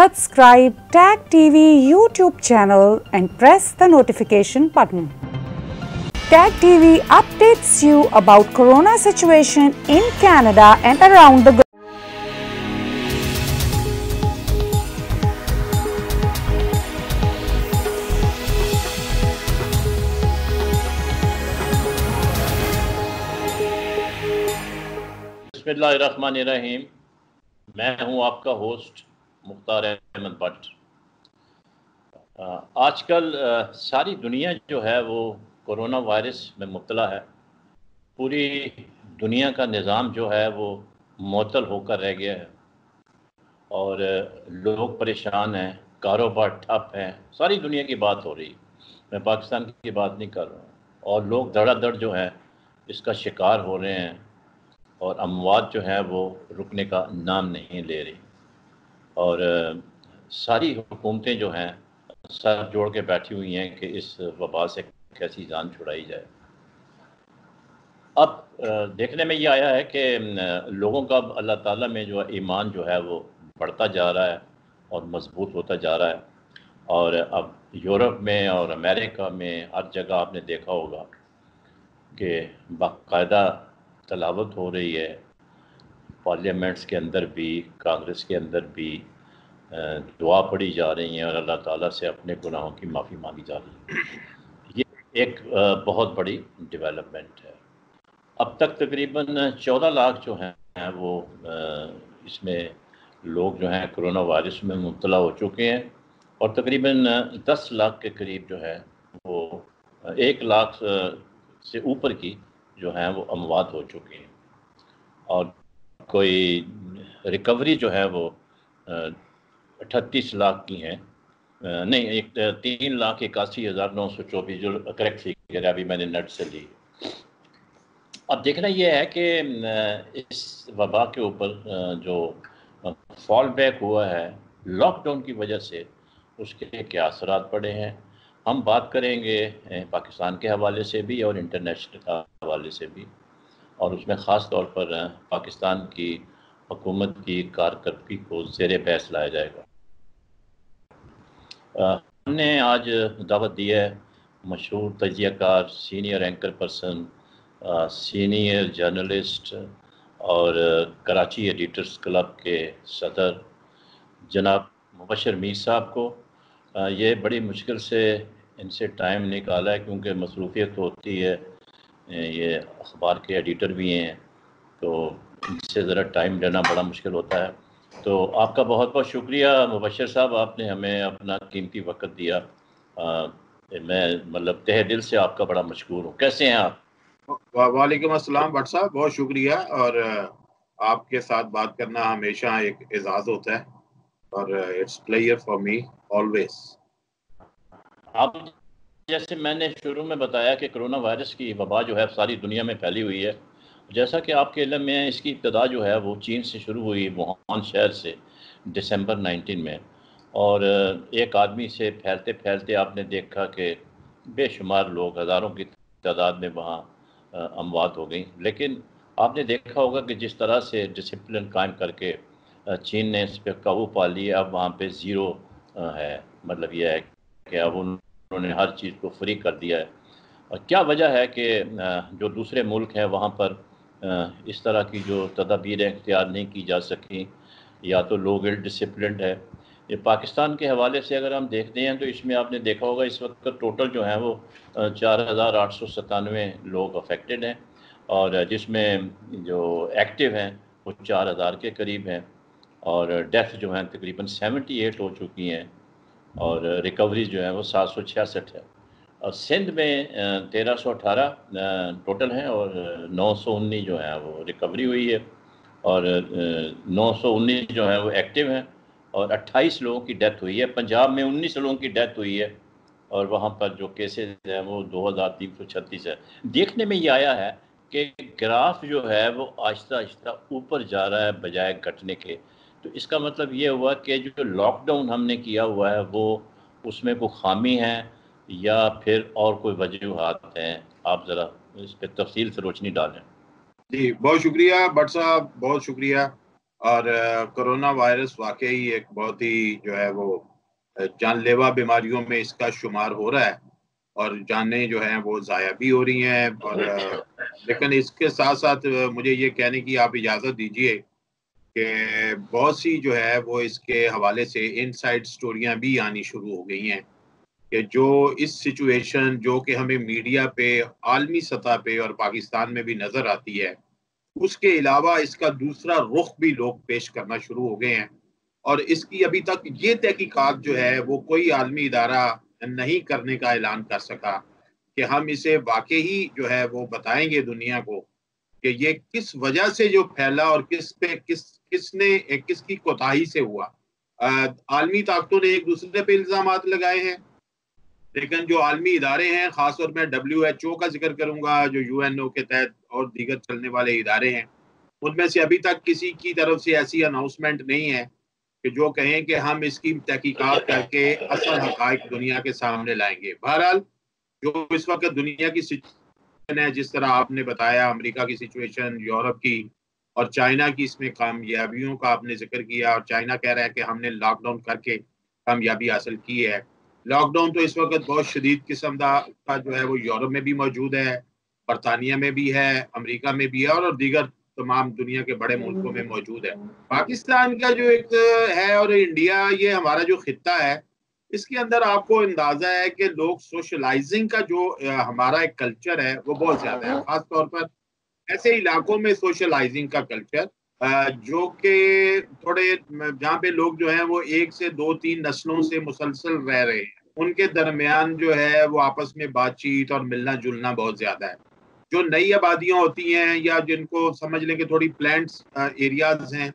subscribe Tag TV YouTube channel and press the notification button. Tag TV updates you about corona situation in Canada and around the globe. बसमीम मैं हूं आपका host Mukhtar Ahmad Bhatt. आजकल सारी दुनिया जो है वो कोरोना वायरस में मुबतला है। पूरी दुनिया का निज़ाम जो है वो मअतल होकर रह गया है। और लोग परेशान हैं, कारोबार ठप हैं, सारी दुनिया की बात हो रही। है मैं पाकिस्तान की बात नहीं कर रहा हूँ। और लोग धड़ाधड़ जो है, इसका शिकार हो रहे हैं और अमवात जो है वो रुकने का नाम नहीं ले रही। और सारी हुकूमतें जो हैं सर जोड़ के बैठी हुई हैं कि इस वबा से कैसी जान छुड़ाई जाए। अब देखने में ये आया है कि लोगों का अल्लाह ताला में जो ईमान जो है वो बढ़ता जा रहा है और मज़बूत होता जा रहा है। और अब यूरोप में और अमेरिका में हर जगह आपने देखा होगा कि बाकायदा तलावत हो रही है पार्लियामेंट्स के अंदर भी, कांग्रेस के अंदर भी दुआ पढ़ी जा रही हैं और अल्लाह ताला से अपने गुनाहों की माफ़ी मांगी जा रही है। ये एक बहुत बड़ी डेवलपमेंट है। अब तक तकरीबन चौदह लाख जो हैं वो इसमें लोग जो हैं कोरोना वायरस में मुबतला हो चुके हैं और तकरीबन दस लाख के करीब जो है वो, एक लाख से ऊपर की जो हैं वो अमवात हो चुकी हैं। और कोई रिकवरी जो है वो अठतीस लाख की है। नहीं, एक तीन लाख इक्यासी हज़ार नौ सौ चौबीस, जो करेक्ट फिगर है, अभी मैंने नेट से ली। अब देखना यह है कि इस वबा के ऊपर जो फॉल बैक हुआ है लॉकडाउन की वजह से उसके क्या असरात पड़े हैं? हम बात करेंगे पाकिस्तान के हवाले से भी और इंटरनेशनल हवाले से भी। और उसमें ख़ास तौर पर पाकिस्तान की हुकूमत की कारकर्दगी को जेर बहस लाया जाएगा। हमने आज दावत दी है, मशहूर तजियाकार, senior anchor person senior journalist और कराची एडिटर्स क्लब के सदर, जनाब मुबशर मीर साहब को। ये बड़ी मुश्किल से इनसे टाइम निकाला है, क्योंकि मसरूफियत होती है ये अखबार के एडिटर भी हैं तो इनसे ज़रा टाइम लेना बड़ा मुश्किल होता है। तो आपका बहुत बहुत शुक्रिया मुबशर साहब आपने हमें अपना कीमती वक्त दिया। आ, मैं मतलब तह दिल से आपका बड़ा मशहूर हूँ। कैसे हैं आप? वालेकुम अस्सलाम भट्ट साहब बहुत शुक्रिया। और आपके साथ बात करना हमेशा एक एजाज़ होता है। और it's pleasure for me always आप जैसे मैंने शुरू में बताया कि कोरोना वायरस की वबा जो है सारी दुनिया में फैली हुई है। जैसा कि आपके इलम में इसकी इब्तदा जो है वो चीन से शुरू हुई, वुहान शहर से दिसंबर 19 में। और एक आदमी से फैलते फैलते आपने देखा कि बेशुमार लोग, हज़ारों की तादाद में वहाँ अमवात हो गई। लेकिन आपने देखा होगा कि जिस तरह से डिसिप्लिन कायम करके चीन ने इस पर काबू पा लिया अब वहाँ पे ज़ीरो है। मतलब यह है कि अब उन्होंने हर चीज़ को फ्री कर दिया है। और क्या वजह है कि जो दूसरे मुल्क हैं वहाँ पर इस तरह की जो तदाबीरें इख्तियार नहीं की जा सकें, या तो लोग डिसिप्लिन है। ये पाकिस्तान के हवाले से अगर हम देखते हैं तो इसमें आपने देखा होगा इस वक्त का टोटल जो है वो चार हज़ार आठ सौ सतानवे लोग अफेक्टेड हैं। और जिसमें जो एक्टिव हैं वो चार हज़ार के करीब हैं। और डेथ जो हैं तकरीबन सेवेंटी एट हो चुकी हैं। और रिकवरी जो है वो सात सौ छियासठ है। और सिंध में तेरह सौ अठारह टोटल हैं और नौ सौ उन्नीस जो है वो रिकवरी हुई है। और नौ सौ उन्नीस जो है वो एक्टिव हैं और अट्ठाईस लोगों की डेथ हुई है। पंजाब में उन्नीस लोगों की डेथ हुई है और वहाँ पर जो केसेस हैं वो दो हज़ार तीन सौ छत्तीस है। देखने में ये आया है कि ग्राफ जो है वो आहिस्ता आहिस्ता ऊपर जा रहा है बजाय घटने के। तो इसका मतलब ये हुआ कि जो लॉकडाउन हमने किया हुआ है, वो उसमें कोई खामी है या फिर और कोई वजूहत हैं? आप ज़रा इस पर तफसील से रोशनी डालें। जी, बहुत शुक्रिया भट्ट साहब, बहुत शुक्रिया। और कोरोना वायरस वाकई एक बहुत ही जो है वो जानलेवा बीमारियों में इसका शुमार हो रहा है और जाने जो है वो ज़ाया भी हो रही हैं और लेकिन इसके साथ साथ मुझे ये कहने की आप इजाज़त दीजिए कि बहुत सी जो है वो इसके हवाले से इनसाइड स्टोरियाँ भी आनी शुरू हो गई हैं कि जो इस सिचुएशन जो कि हमें मीडिया पे, आलमी सतह पे और पाकिस्तान में भी नज़र आती है, उसके अलावा इसका दूसरा रुख भी लोग पेश करना शुरू हो गए हैं। और इसकी अभी तक ये तहकीकात जो है वो कोई आलमी इदारा नहीं करने का ऐलान कर सका कि हम इसे वाकई जो है वो बताएँगे दुनिया को कि ये किस वजह से जो फैला और किस पे किस किसने किसकी कोताही से हुआ? आलमी ताकतों ने एक दूसरे पे इल्ज़ाम लगाए हैं। लेकिन जो आलमी इदारे हैं, खासतौर में डब्ल्यू एच ओ का ज़िक्र करूँगा, जो यू एन ओ के तहत और दीगर चलने वाले इदारे हैं, उनमें से अभी तक किसी की तरफ़ से ऐसी अनाउंसमेंट नहीं है कि जो कहें कि हम इसकी तहकीकात करके असल हक दुनिया के सामने लाएँगे। बहरहाल, जो इस वक्त दुनिया की सिचुएशन है, जिस तरह आपने बताया, अमेरिका की सिचुएशन, यूरोप की और चाइना की इसमें कामयाबियों का आपने ज़िक्र किया और चाइना कह रहा है कि हमने लॉकडाउन करके कामयाबी हासिल की है। लॉकडाउन तो इस वक्त बहुत शदीद किस्म का जो है वो यूरोप में भी मौजूद है, बरतानिया में भी है, अमेरिका में भी है और दीगर तमाम दुनिया के बड़े मुल्कों में मौजूद है। पाकिस्तान का जो एक है और इंडिया ये हमारा जो खत्ता है, इसके अंदर आपको अंदाज़ा है कि लोग सोशलाइजिंग का जो हमारा एक कल्चर है, वो बहुत ज़्यादा है। खासतौर पर ऐसे इलाकों में सोशलाइजिंग का कल्चर जो कि थोड़े, जहाँ पे लोग जो हैं वो एक से दो तीन नस्लों से मुसलसल रह रहे हैं। उनके दरमियान जो है वो आपस में बातचीत और मिलना जुलना बहुत ज़्यादा है। जो नई आबादियाँ होती हैं या जिनको समझ लें कि थोड़ी प्लांट्स एरियाज़ हैं,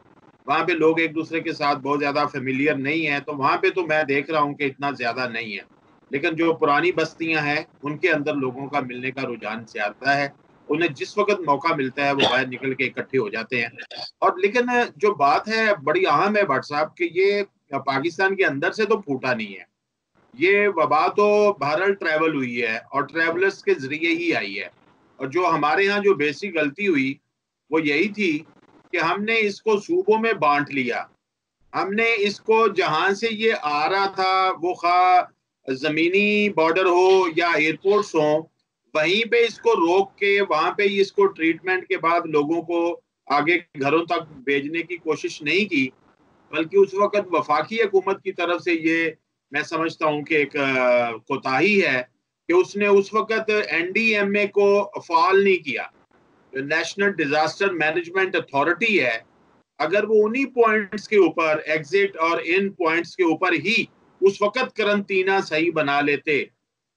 वहाँ पे लोग एक दूसरे के साथ बहुत ज़्यादा फेमिलियर नहीं है तो वहाँ पे तो मैं देख रहा हूँ कि इतना ज़्यादा नहीं है। लेकिन जो पुरानी बस्तियाँ हैं, उनके अंदर लोगों का मिलने का रुझान ज़्यादा है। उन्हें जिस वक्त मौका मिलता है, वो बाहर निकल के इकट्ठे हो जाते हैं। और लेकिन, जो बात है, बड़ी अहम है भट्ट साहब, कि ये पाकिस्तान के अंदर से तो फूटा नहीं है। ये वबा तो भारत ट्रैवल हुई है और ट्रैवलर्स के ज़रिए ही आई है। और जो हमारे यहाँ जो बेसिक गलती हुई, वो यही थी कि हमने इसको सूबों में बांट लिया। हमने इसको जहाँ से ये आ रहा था, वो खा, जमीनी बॉर्डर हो या एयरपोर्ट्स हो वहीं पे इसको रोक के, वहाँ पे इसको ट्रीटमेंट के बाद लोगों को आगे घरों तक भेजने की कोशिश नहीं की, बल्कि उस वक्त वफाकी हुकूमत की तरफ़ से ये मैं समझता हूँ कि एक कोताही है कि उसने उस वक्त एनडीएमए को फाल नहीं किया। जो नेशनल डिजास्टर मैनेजमेंट अथॉरिटी है, अगर वो उन्हीं पॉइंट्स के ऊपर एग्जिट और इन पॉइंट्स के ऊपर ही उस वक्त करंतना सही बना लेते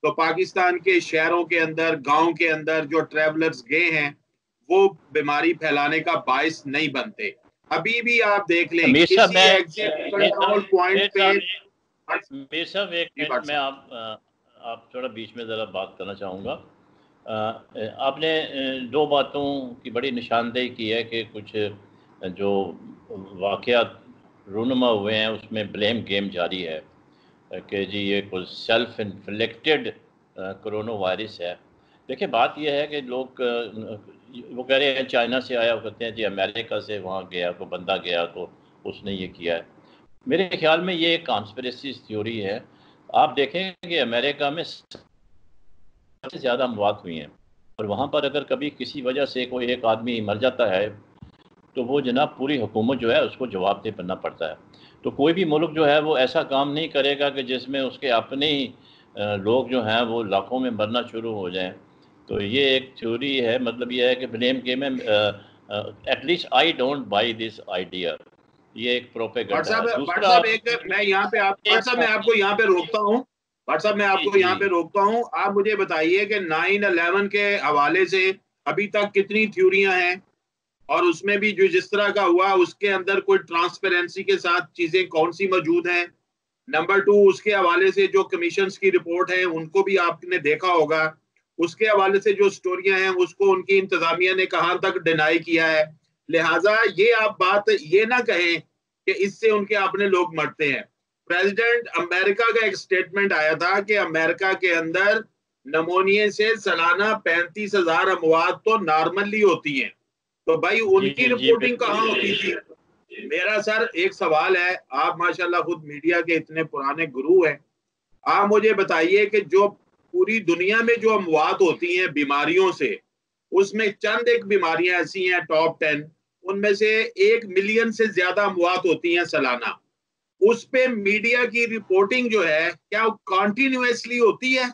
तो पाकिस्तान के शहरों के अंदर गाँव के अंदर जो ट्रेवलर्स गए हैं वो बीमारी फैलाने का बायस नहीं बनते। अभी भी आप देख लें किसी एग्जिट कंट्रोल पॉइंट पे एक मैं आप आप थोड़ा बीच में ज़रा बात करना चाहूँगा। आपने दो बातों की बड़ी निशानदेही की है कि कुछ जो वाक़ात रूनमा हुए हैं उसमें ब्लेम गेम जारी है। कि जी ये कुछ सेल्फ इन्फ्लिक्टेड कोरोना वायरस है। देखिए, बात यह है कि लोग वो कह रहे हैं, चाइना से आया, वो कहते हैं, जी, अमेरिका से वहाँ गया तो बंदा गया तो उसने ये किया है। मेरे ख्याल में ये एक कॉन्स्परेसी थ्योरी है। आप देखें कि अमेरिका में सबसे ज़्यादा अमवात हुई हैं। और वहाँ पर अगर कभी किसी वजह से कोई एक आदमी मर जाता है तो वो जनाब पूरी हुकूमत जो है उसको जवाबदेह बनना पड़ता है। तो कोई भी मुल्क जो है वो ऐसा काम नहीं करेगा कि जिसमें उसके अपने ही लोग जो हैं वो लाखों में मरना शुरू हो जाएँ। तो ये एक थ्योरी है मतलब ये है कि ब्लेम गेम है at least I don't buy this idea ये एक एक मैं यहाँ पे आप व्हाट्सएप मैं आपको यहाँ पे रोकता हूँ। व्हाट्सएप मैं आपको यहाँ पे रोकता हूँ। आप मुझे बताइए कि नाइन अलेवन के हवाले से अभी तक कितनी थ्योरियाँ हैं? और उसमें भी जो जिस तरह का हुआ, उसके अंदर कोई ट्रांसपेरेंसी के साथ चीज़ें कौन सी मौजूद हैं? नंबर टू उसके हवाले से जो कमीशन की रिपोर्ट है, उनको भी आपने देखा होगा। उसके हवाले से जो स्टोरियाँ हैं, उसको उनकी इंतजामिया ने कहाँ तक डिनाई किया है। लिहाजा ये आप बात ये ना कहें कि इससे उनके अपने लोग मरते हैं। प्रेसिडेंट अमेरिका का एक स्टेटमेंट आया था कि अमेरिका के अंदर नमोनिया से सालाना पैंतीस हज़ार अमवाद तो नॉर्मली होती हैं। तो भाई उनकी रिपोर्टिंग कहाँ होती थी? मेरा सर एक सवाल है। आप माशाल्लाह खुद मीडिया के इतने पुराने गुरु हैं। आप मुझे बताइए कि जो पूरी दुनिया में जो अमवात होती हैं बीमारियों से उसमें चंद एक बीमारियाँ ऐसी हैं टॉप टेन उनमें से एक मिलियन से ज़्यादा अमवात होती हैं सालाना। उस पे मीडिया की रिपोर्टिंग जो है क्या कॉन्टिन्यूसली होती है?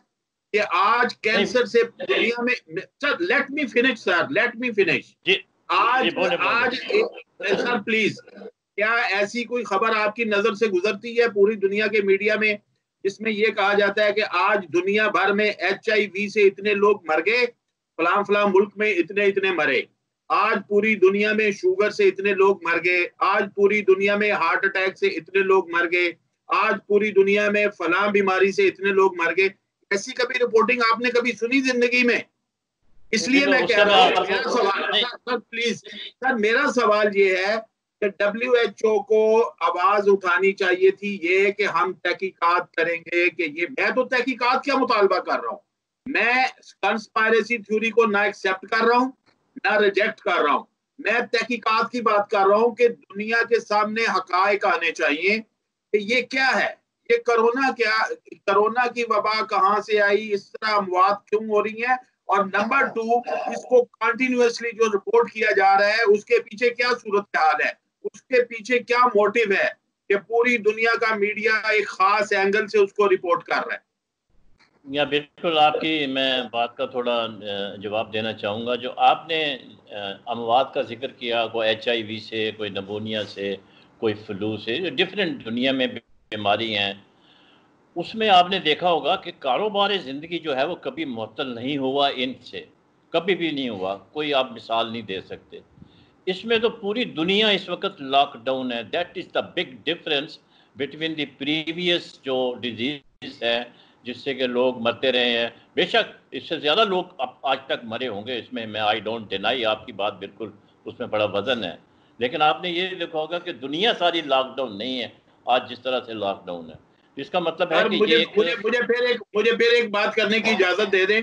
कि आज कैंसर से दुनिया में sir let me finish sir let me finish आज बोले, आज सर प्लीज़ क्या ऐसी कोई खबर आपकी नज़र से गुजरती है पूरी दुनिया के मीडिया में जिसमें यह कहा जाता है कि आज दुनिया भर में एचआईवी से इतने लोग मर गए फलाम फलाम मुल्क में इतने इतने मरे। आज पूरी दुनिया में शुगर से इतने लोग मर गए आज पूरी दुनिया में हार्ट अटैक से इतने लोग मर गए आज पूरी दुनिया में फलाम बीमारी से इतने लोग मर गए। ऐसी कभी रिपोर्टिंग आपने कभी सुनी ज़िंदगी में? इसलिए मैं कह रहा हूँ मेरा सवाल सर प्लीज़ सर मेरा सवाल ये है कि डब्ल्यू एच ओ को आवाज़ उठानी चाहिए थी ये कि हम तहकीकात करेंगे कि ये मैं तो तहकीकात क्या मुतालबा कर रहा हूँ। मैं कंस्पायरेसी थ्योरी को ना एक्सेप्ट कर रहा हूँ ना रिजेक्ट कर रहा हूँ। मैं तहकीकात की बात कर रहा हूँ कि दुनिया के सामने हकायक आने चाहिए कि ये क्या है? ये कोरोना क्या कोरोना की वबा कहाँ से आई? इस तरह अमवात क्यों हो रही है? और नंबर टू इसको कंटिन्यूसली जो रिपोर्ट किया जा रहा है, उसके पीछे क्या सूरत हाल है? उसके पीछे क्या मोटिव है कि पूरी दुनिया का मीडिया एक खास एंगल से उसको रिपोर्ट कर रहा है? या बिल्कुल आपकी मैं बात का थोड़ा जवाब देना चाहूँगा, जो आपने अमवात का ज़िक्र किया, कोई एच से, कोई नमोनिया से, कोई फ्लू से, जो डिफरेंट दुनिया में बीमारी हैं उसमें आपने देखा होगा कि कारोबार ज़िंदगी जो है वो कभी मुतल नहीं हुआ इनसे, कभी भी नहीं हुआ, कोई आप मिसाल नहीं दे सकते। इसमें तो पूरी दुनिया इस वक्त लॉकडाउन है। That is the big difference between the previous जो डिज़ीज़ है, जिससे कि लोग मरते रहे हैं। बेशक इससे ज़्यादा लोग अब आज तक मरे होंगे, इसमें मैं आई डोंट डिनाई आपकी बात बिल्कुल उसमें बड़ा वज़न है। लेकिन आपने ये देखा होगा कि दुनिया सारी लॉकडाउन नहीं है, आज जिस तरह से लॉकडाउन है। इसका मतलब है कि मुझे, एक... मुझे मुझे फिर एक मुझे फिर एक बात करने की इजाज़त दे दें।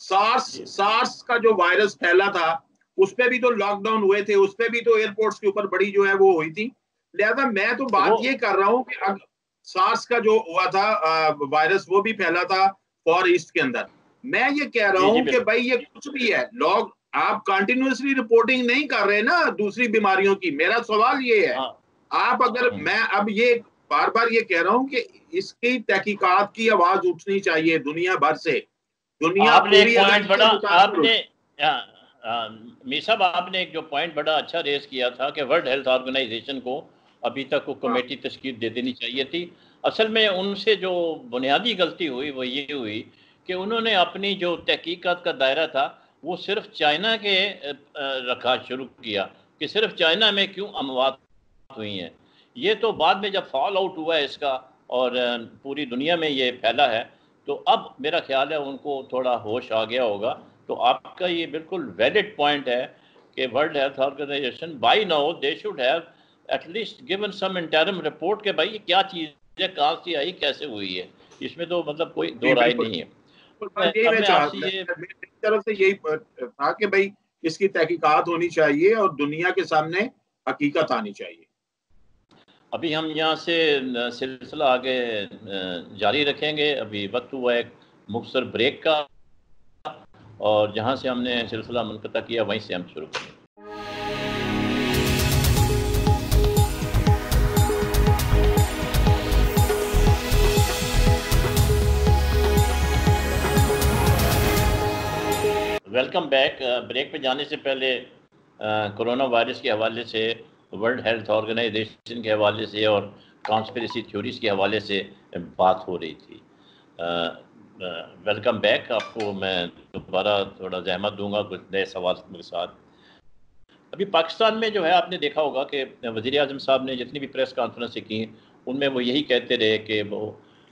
सार्स सार्स का जो वायरस फैला था उस पर भी तो लॉकडाउन हुए थे उस पर भी तो एयरपोर्ट्स के ऊपर बड़ी जो है वो हुई थी। लिहाजा मैं तो बात ये कर रहा हूँ कि सार्स का जो हुआ था वायरस वो भी फैला था फॉर ईस्ट के अंदर। मैं ये कह रहा हूँ कि भाई ये कुछ भी है। लोग आप कंटिन्यूसली रिपोर्टिंग नहीं कर रहे ना दूसरी बीमारियों की। मेरा सवाल ये है हाँ। आप अगर हाँ। मैं अब ये बार बार ये कह रहा हूँ कि इसकी तहकीकात की आवाज़ उठनी चाहिए दुनिया भर से। दुनिया आपने एक पॉइंट बड़ा आपने साहब आपने एक जो पॉइंट बड़ा अच्छा रेस किया था कि वर्ल्ड हेल्थ ऑर्गेनाइजेशन को अभी तक वो कमेटी तश्कील दे देनी चाहिए थी। असल में उनसे जो बुनियादी गलती हुई वो ये हुई कि उन्होंने अपनी जो तहकीकत का दायरा था वो सिर्फ़ चाइना के रखा शुरू किया कि सिर्फ़ चाइना में क्यों अमवात हुई हैं। ये तो बाद में जब फॉल आउट हुआ है इसका और पूरी दुनिया में ये फैला है। तो अब मेरा ख्याल है उनको थोड़ा होश आ गया होगा। तो आपका ये बिल्कुल वैलिड पॉइंट है कि World Health Organization by now they should have at least given some interim report के भाई ये क्या चीज़ है कहाँ से आई कैसे हुई है? इसमें तो मतलब कोई दो राय नहीं है। तरफ़ से यही था कि भाई इसकी तहकीकात होनी चाहिए और दुनिया के सामने हकीकत आनी चाहिए। अभी हम यहाँ से सिलसिला आगे जारी रखेंगे। अभी वक्त हुआ एक मुख्तर ब्रेक का, और जहाँ से हमने सिलसिला मुनता किया, वहीं से हम शुरू करेंगे। Welcome back. ब्रेक पे जाने से पहले कोरोना वायरस के हवाले से वर्ल्ड हेल्थ ऑर्गेनाइजेशन के हवाले से और कॉन्स्परेसी थ्योरीज के हवाले से बात हो रही थी। वेलकम बैक आपको मैं दोबारा थोड़ा जहमत दूँगा कुछ नए सवाल के साथ। अभी पाकिस्तान में जो है आपने देखा होगा कि वज़ी अजम साहब ने जितनी भी प्रेस कॉन्फ्रेंसें की, उनमें वो यही कहते रहे कि वो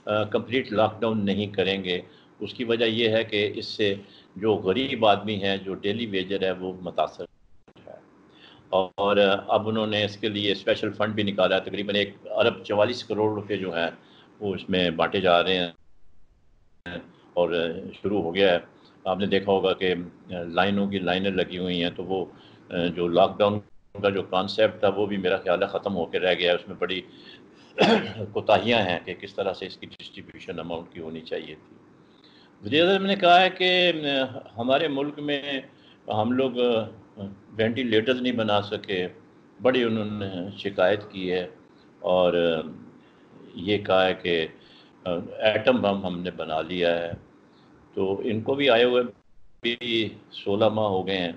कंप्लीट लॉकडाउन नहीं करेंगे। उसकी वजह यह है कि इससे जो गरीब आदमी है, जो डेली वेजर है, वो मुतासर और अब उन्होंने इसके लिए स्पेशल फंड भी निकाला है, तकरीबन एक अरब चवालीस करोड़ रुपए जो हैं, वो इसमें बांटे जा रहे हैं। और शुरू हो गया है। आपने देखा होगा कि लाइनों की लाइनें लगी हुई हैं तो वो जो लॉकडाउन का जो कॉन्सेप्ट था, वो भी मेरा ख्याल है ख़त्म होकर रह गया है। उसमें बड़ी कोताहियाँ हैं कि किस तरह से इसकी डिस्ट्रीब्यूशन अमाउंट की होनी चाहिए थी। वजी ने कहा है कि हमारे मुल्क में हम लोग वेंटिलेटर्स नहीं बना सके, बड़ी उन्होंने शिकायत की है और ये कहा है कि एटम बम हमने बना लिया है। तो इनको भी आए हुए भी सोलह माह हो गए हैं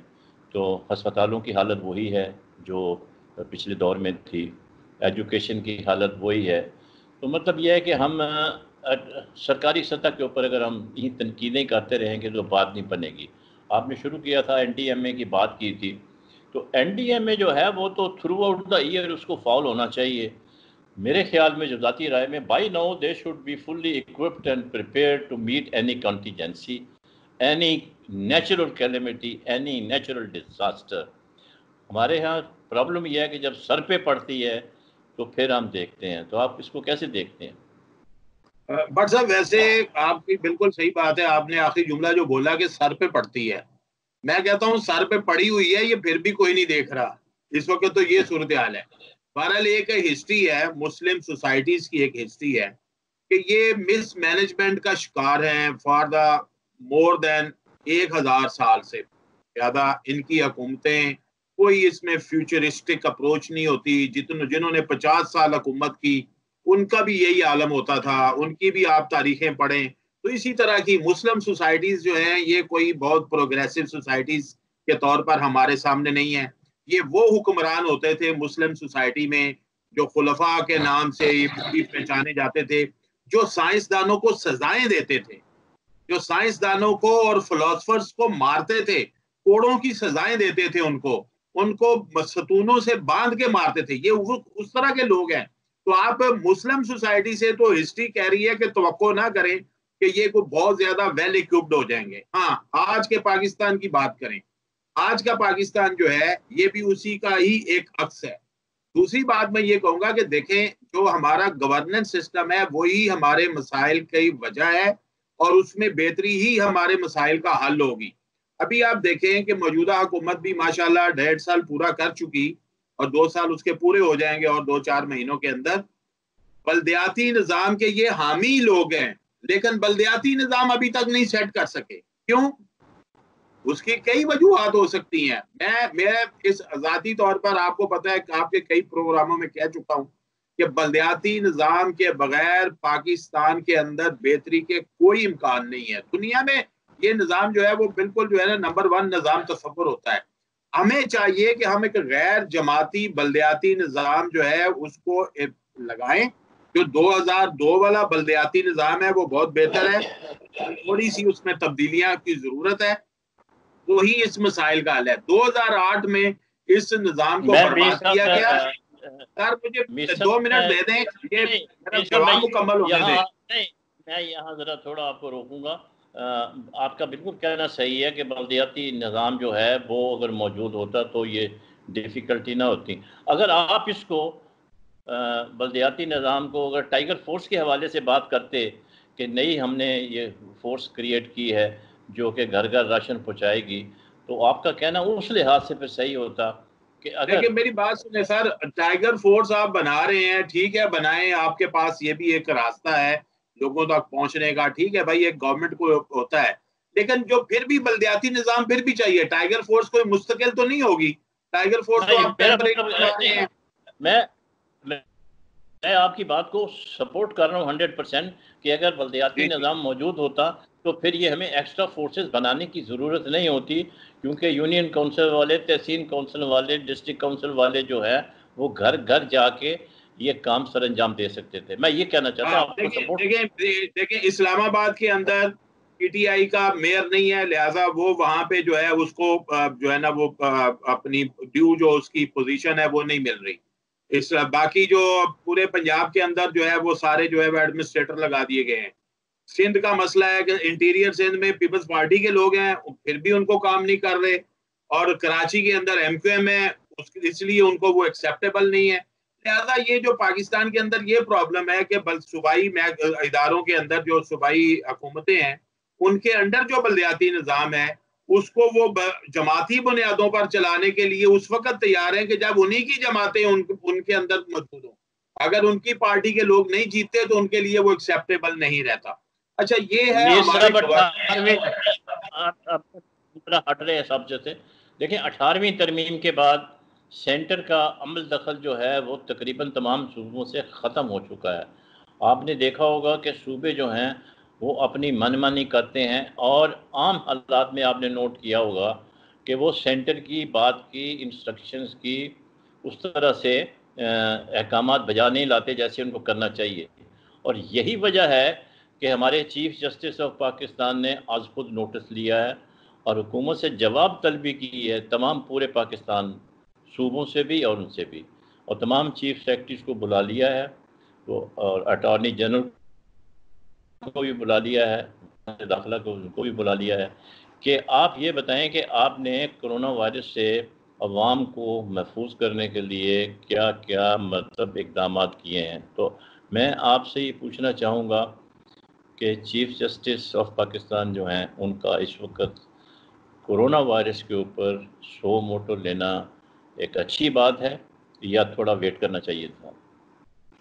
तो हस्पतालों की हालत वही है जो पिछले दौर में थी। एजुकेशन की हालत वही है। तो मतलब यह है कि हम सरकारी सतह के ऊपर अगर हम यही तनकीदें करते रहेंगे तो बात नहीं बनेगी। आपने शुरू किया था एन डी एम ए की बात की थी। तो एन डी एम ए जो है वो तो थ्रू आउट द ईयर उसको फॉल होना चाहिए। मेरे ख्याल में जो जाती राय में by now they should be fully equipped and prepare to meet any contingency any natural calamity any natural disaster हमारे यहाँ प्रॉब्लम यह है कि जब सर पे पड़ती है तो फिर हम देखते हैं। तो आप इसको कैसे देखते हैं? बट साहब, वैसे आपकी बिल्कुल सही बात है। आपने आखिरी जुमला जो बोला कि सर पे पड़ती है। मैं कहता हूँ, सर पे पड़ी हुई है, ये फिर भी कोई नहीं देख रहा। इस वक्त तो ये सूरत हाल है। बहरहाल, एक हिस्ट्री है, मुस्लिम सोसाइटीज की एक हिस्ट्री है कि ये मिस मैनेजमेंट का शिकार है फॉर द मोर देन एक हज़ार साल से। ज़्यादा इनकी हुकूमतें, कोई इसमें फ्यूचरिस्टिक अप्रोच नहीं होती। जितने, जिन्होंने पचास साल हुकूमत की उनका भी यही आलम होता था, उनकी भी आप तारीखें पढ़ें। तो इसी तरह की मुस्लिम सोसाइटीज जो है, ये कोई बहुत प्रोग्रेसिव सोसाइटीज के तौर पर हमारे सामने नहीं है। ये वो हुक्मरान होते थे मुस्लिम सोसाइटी में, जो खुलफा के नाम से पहचाने जाते थे, जो साइंसदानों को सजाएँ देते थे, जो साइंसदानों को और फिलोसफर्स को मारते थे, कोड़ों की सजाएँ देते थे उनको उनको सतूनों से बाँध के मारते थे। ये उस तरह के लोग हैं। तो आप मुस्लिम सोसाइटी से तो हिस्ट्री कह रही है कि तो ना करें कि ये को बहुत ज़्यादा वेल इक्विप्ड हो जाएँगे। हाँ आज के पाकिस्तान की बात करें। आज का पाकिस्तान जो है, ये भी उसी का ही एक अक्स है। दूसरी बात मैं ये कहूँगा कि देखें, जो हमारा गवर्नेंस सिस्टम है, वही हमारे मसाइल की वजह है और उसमें बेहतरी ही हमारे मसाइल का हल होगी। अभी आप देखें कि मौजूदा हुकूमत भी माशाल्लाह डेढ़ साल पूरा कर चुकी और दो साल उसके पूरे हो जाएँगे और दो चार महीनों के अंदर। बलदयाती निज़ाम के ये हामी लोग हैं, लेकिन बल्दियाती निज़ाम अभी तक नहीं सेट कर सके। क्यों? उसकी कई वजूहत हो सकती हैं। मैं मैं इस आज़ादी तौर पर आपको पता है, आपके कई प्रोग्रामों में कह चुका हूँ कि बलदयाती निज़ाम के बगैर पाकिस्तान के अंदर बेहतरी के कोई इम्कान नहीं है। दुनिया में ये निज़ाम जो है, वो बिल्कुल जो है ना नंबर वन निज़ाम तस्वर होता है। हमें चाहिए कि हम एक गैर जमाती बल्दियाती निज़ाम जो है उसको लगाएँ। जो 2002 वाला बल्दियाती निज़ाम है वो बहुत बेहतर है। थोड़ी सी उसमें तब्दीलियाँ की ज़रूरत है। वही इस मसाइल का हल है। 2008 में इस निज़ाम को बर्बाद किया गया। सर मुझे दो मिनट दे दें ये जवाब मुकम्मल होने दें। मैं यहाँ जरा थोड़ा आपको रोकूँगा। आपका बिल्कुल कहना सही है कि बल्दियाती निज़ाम जो है, वो अगर मौजूद होता तो ये डिफ़िकल्टी ना होती। अगर आप इसको बल्दियाती निज़ाम को अगर टाइगर फोर्स के हवाले से बात करते कि नहीं, हमने ये फोर्स क्रिएट की है जो कि घर घर राशन पहुँचाएगी तो आपका कहना उस लिहाज से फिर सही होता कि अगर मेरी बात सुने सर टाइगर फोर्स आप बना रहे हैं, ठीक है, बनाएँ, आपके पास ये भी एक रास्ता है लोगों तक पहुँचने का ठीक है भाई एक गवर्नमेंट को होता है। लेकिन जो फिर भी बल्दियाती निज़ाम फिर भी चाहिए। टाइगर फोर्स कोई मुस्तकिल तो नहीं होगी। टाइगर फोर्स तो आप मतलब मैं मैं आपकी बात को सपोर्ट कर रहा हूँ हंड्रेड परसेंट कि अगर बल्दियाती निज़ाम मौजूद होता तो फिर ये हमें एक्स्ट्रा फोर्सेस बनाने की ज़रूरत नहीं होती क्योंकि यूनियन काउंसिल वाले तहसील काउंसिल वाले डिस्ट्रिक्ट काउंसिल वाले जो है वो घर घर जाके ये काम सर अंजाम दे सकते थे। मैं ये कहना चाहता हूँ हाँ, देखिए इस्लामाबाद के अंदर पीटीआई का मेयर नहीं है लिहाजा वो वहाँ पे जो है उसको जो है ना वो अपनी ड्यू जो उसकी पोजीशन है वो नहीं मिल रही। इस बाकी जो पूरे पंजाब के अंदर जो है वो सारे जो है वो एडमिनिस्ट्रेटर लगा दिए गए हैं। सिंध का मसला है कि इंटीरियर सिंध में पीपल्स पार्टी के लोग हैं फिर भी उनको काम नहीं कर रहे। और कराची के अंदर एम क्यू एम है इसलिए उनको वो एक्सेप्टेबल नहीं है। लिहाजा ये जो पाकिस्तान के अंदर ये प्रॉब्लम है कि बल सूबाई इदारों के अंदर जो सूबाई हुकूमतें हैं उनके अंडर जो बल्दियाती निज़ाम है उसको वो जमाती बुनियादों पर चलाने के लिए उस वक्त तैयार हैं कि जब उन्हीं की जमातें उन, उनके अंदर मौजूद हो अगर उनकी पार्टी के लोग नहीं जीतते तो उनके लिए वो एक्सेप्टेबल नहीं रहता अच्छा ये है हमारे हट रहे हैं सब जैसे देखिए अठारहवीं तरमीम के बाद सेंटर का अमल दखल जो है वो तकरीबन तमाम सूबों से ख़त्म हो चुका है। आपने देखा होगा कि सूबे जो हैं, वो अपनी मनमानी करते हैं और आम हालात में आपने नोट किया होगा कि वो सेंटर की बात की इंस्ट्रक्शंस की, उस तरह से अहकाम बजा नहीं लाते जैसे उनको करना चाहिए। और यही वजह है कि हमारे चीफ जस्टिस ऑफ़ पाकिस्तान ने आज खुद नोटिस लिया है और हुकूमत से जवाब तलबी की है, तमाम पूरे पाकिस्तान सूबों से भी और उनसे भी। और तमाम चीफ सेक्रेटरीज को बुला लिया है। तो और अटॉर्नी जनरल को भी बुला लिया है। दाखिला को, उनको भी बुला लिया है कि आप ये बताएँ कि आपने कोरोना वायरस से अवाम को महफूज करने के लिए क्या क्या मतलब इकदाम किए हैं? तो मैं आपसे ये पूछना चाहूँगा कि चीफ जस्टिस ऑफ़ पाकिस्तान जो हैं, उनका इस वक्त कोरोना वायरस के ऊपर शो मोटो लेना एक अच्छी बात है, या थोड़ा वेट करना चाहिए था?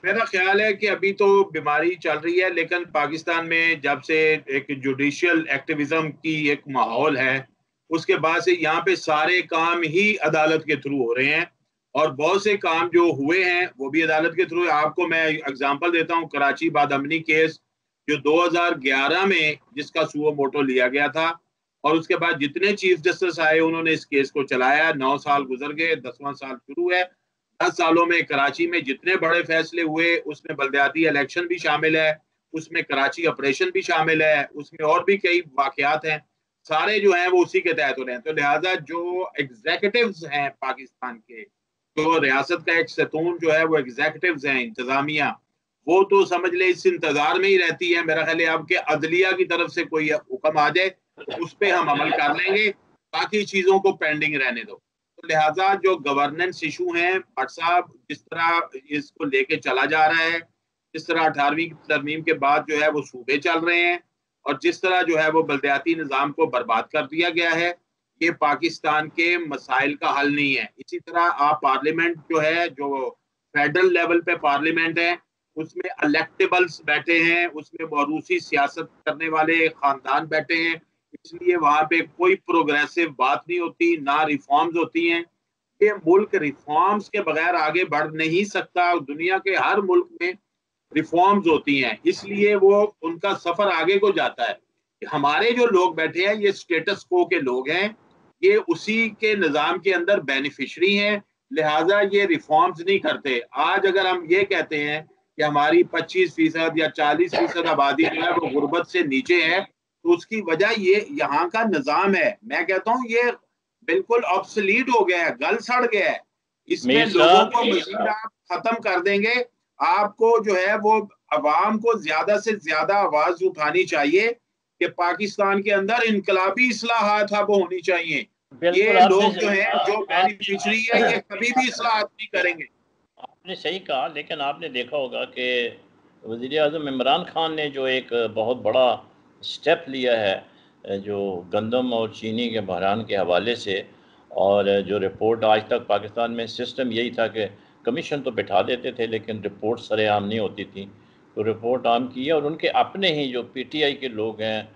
मेरा ख्याल है कि अभी तो बीमारी चल रही है, लेकिन पाकिस्तान में जब से एक जुडिशियल एक्टिविज्म की एक माहौल है, उसके बाद से यहाँ पे सारे काम ही अदालत के थ्रू हो रहे हैं। और बहुत से काम जो हुए हैं, वो भी अदालत के थ्रू आपको मैं एग्जांपल देता हूँ कराची बादमनी केस जो 2011 में जिसका सुओ मोटो लिया गया था और उसके बाद जितने चीफ जस्टिस आए, उन्होंने इस केस को चलाया। नौ साल गुजर गए, दसवां साल शुरू है। दस सालों में कराची में जितने बड़े फैसले हुए, उसमें बलदयाती इलेक्शन भी शामिल है, उसमें कराची ऑपरेशन भी शामिल है, उसमें और भी कई वाकयात हैं। सारे जो हैं, वो उसी के तहत हो रहे हैं। तो लिहाजा जो एग्जेक्टिव हैं पाकिस्तान के तो रियासत का एक सतून जो है, वो एग्जेक्टिव हैं, इंतजामिया। वो तो समझ ले, इस इंतज़ार में ही रहती है। मेरा ख्याल अब के अदलिया की तरफ़ से कोई हुक्म आ जाए उस पर हम अमल कर लेंगे। बाकी चीज़ों को पेंडिंग रहने दो। तो लिहाजा जो गवर्नेंस इशू हैं, भट्ट साहब, जिस तरह इसको लेके चला जा रहा है, जिस तरह अठारहवीं तरमीम के बाद जो है वो सूबे चल रहे हैं और जिस तरह जो है वो बलदयाती निज़ाम को बर्बाद कर दिया गया है, ये पाकिस्तान के मसाइल का हल नहीं है। इसी तरह आप पार्लियामेंट जो है, जो फेडरल लेवल पे पार्लियामेंट है, उसमें अलेक्टेबल्स बैठे हैं, उसमें रूसी सियासत करने वाले खानदान बैठे हैं इसलिए वहाँ पे कोई प्रोग्रेसिव बात नहीं होती, ना रिफॉर्म्स होती हैं। ये मुल्क रिफॉर्म्स के बगैर आगे बढ़ नहीं सकता। दुनिया के हर मुल्क में रिफॉर्म्स होती हैं। इसलिए वो उनका सफ़र आगे को जाता है। हमारे जो लोग बैठे हैं, ये स्टेटस को के लोग हैं। ये उसी के निज़ाम के अंदर बेनिफिशरी हैं। लिहाजा ये रिफॉर्म्स नहीं करते। आज अगर हम ये कहते हैं कि हमारी 25 फ़ीसद या 40 फ़ीसद आबादी जो है, वो गुर्बत से नीचे है तो उसकी वजह ये यहाँ का निज़ाम है। मैं कहता हूँ ये बिल्कुल ऑब्सलीट हो गया है गल सड़ गया है। इसमें लोगों को मजीद आप खत्म कर देंगे। आपको जो है वो अवाम को ज़्यादा से ज़्यादा आवाज़ उठानी चाहिए कि पाकिस्तान के अंदर इनकलाबी असलाहत वो होनी चाहिए। ये लोग जो है जो बेनिफिशरी है ये कभी भी असलाहत नहीं करेंगे। आपने सही कहा लेकिन आपने देखा होगा कि वज़ीर अजम इमरान खान ने जो एक बहुत बड़ा स्टेप लिया है जो गंदम और चीनी के बहरान के हवाले से और जो रिपोर्ट आज तक पाकिस्तान में सिस्टम यही था कि कमीशन तो बिठा देते थे, लेकिन रिपोर्ट सरेआम नहीं होती थी। तो रिपोर्ट आम की है और उनके अपने ही जो पीटीआई के लोग हैं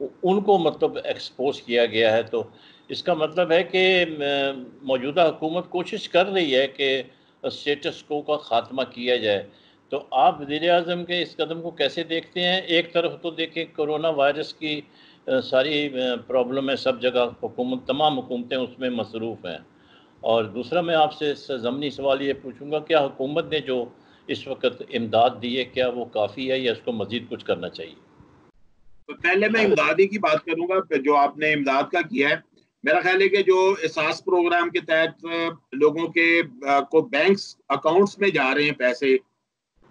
उनको मतलब एक्सपोज किया गया है। तो इसका मतलब है कि मौजूदा हुकूमत कोशिश कर रही है कि स्टेटस को का ख़ात्मा किया जाए। तो आप वज़ीर अजम के इस कदम को कैसे देखते हैं? एक तरफ़ तो देखें कोरोना वायरस की सारी प्रॉब्लम है, सब जगह हुकूमत, तमाम हुकूमतें उसमें मसरूफ़ हैं। और दूसरा मैं आपसे ज़मनी सवाल ये पूछूँगा, क्या हुकूमत ने जो इस वक्त इमदाद दी है, क्या वो काफ़ी है या इसको मज़ीद कुछ करना चाहिए? तो पहले मैं इमदादी की बात करूँगा जो आपने इमदाद का किया है। मेरा ख्याल है कि जो एहसास प्रोग्राम के तहत लोगों के को बैंक्स अकाउंट्स में जा रहे हैं पैसे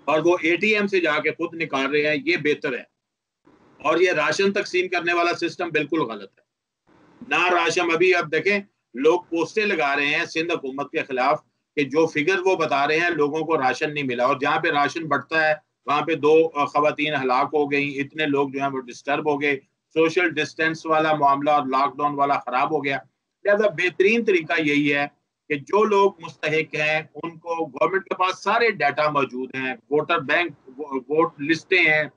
और वो एटीएम से जाके खुद निकाल रहे हैं, ये बेहतर है। और ये राशन तकसीम करने वाला सिस्टम बिल्कुल गलत है। ना राशन, अभी अब देखें, लोग पोस्टे लगा रहे हैं सिंध हुकूमत के खिलाफ कि जो फिगर वो बता रहे हैं, लोगों को राशन नहीं मिला। और जहाँ पे राशन बढ़ता है, वहाँ पे दो खातन हलाक हो गई, इतने लोग जो है वो डिस्टर्ब हो गए। सोशल डिस्टेंस वाला मामला और लॉकडाउन वाला खराब हो गया। लिहाजा बेहतरीन तरीका यही है कि जो लोग मुस्तक हैं, उनको गवर्नमेंट के पास सारे डाटा मौजूद हैं। वोटर बैंक वोट लिस्टें हैं,